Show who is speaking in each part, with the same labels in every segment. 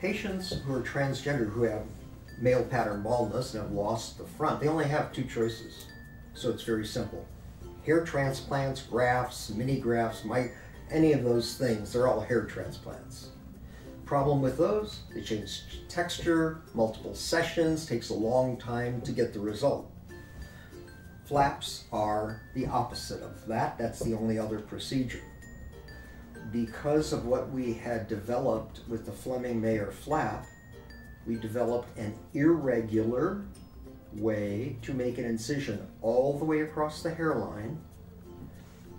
Speaker 1: Patients who are transgender who have male pattern baldness and have lost the front, they only have two choices. So it's very simple. Hair transplants, grafts, mini grafts, my, any of those things, they're all hair transplants. Problem with those, they change texture, multiple sessions, takes a long time to get the result. Flaps are the opposite of that. That's the only other procedure. Because of what we had developed with the Fleming Mayer flap, we developed an irregular way to make an incision all the way across the hairline.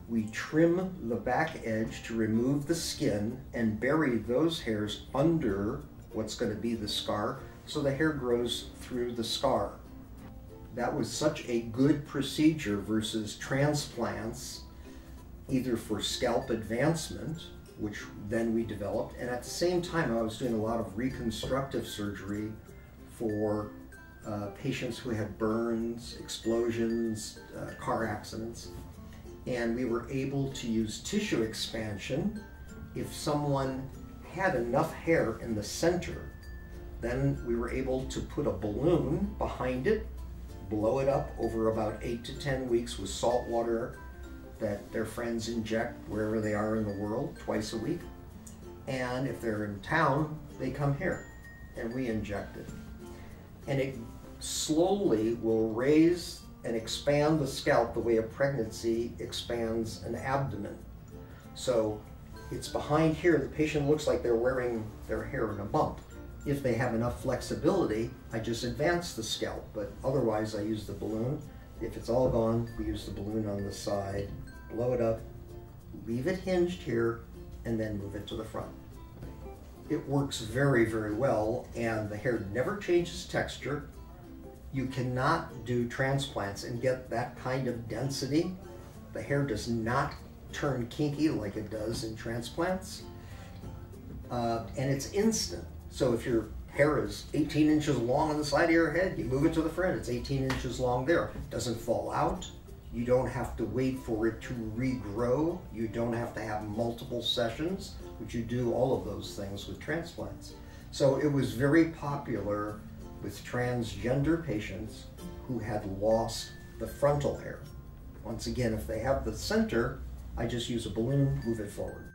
Speaker 1: We trim the back edge to remove the skin and bury those hairs under what's going to be the scar so the hair grows through the scar. That was such a good procedure versus transplants, either for scalp advancement, which then we developed, and at the same time I was doing a lot of reconstructive surgery for uh, patients who had burns, explosions, uh, car accidents, and we were able to use tissue expansion. If someone had enough hair in the center then we were able to put a balloon behind it blow it up over about eight to 10 weeks with salt water that their friends inject wherever they are in the world twice a week. And if they're in town, they come here and we inject it. And it slowly will raise and expand the scalp the way a pregnancy expands an abdomen. So it's behind here, the patient looks like they're wearing their hair in a bump if they have enough flexibility, I just advance the scalp, but otherwise I use the balloon. If it's all gone, we use the balloon on the side, blow it up, leave it hinged here, and then move it to the front. It works very, very well, and the hair never changes texture. You cannot do transplants and get that kind of density. The hair does not turn kinky like it does in transplants. Uh, and it's instant. So if your hair is 18 inches long on the side of your head, you move it to the front, it's 18 inches long there. It doesn't fall out. You don't have to wait for it to regrow. You don't have to have multiple sessions, which you do all of those things with transplants. So it was very popular with transgender patients who had lost the frontal hair. Once again, if they have the center, I just use a balloon, move it forward.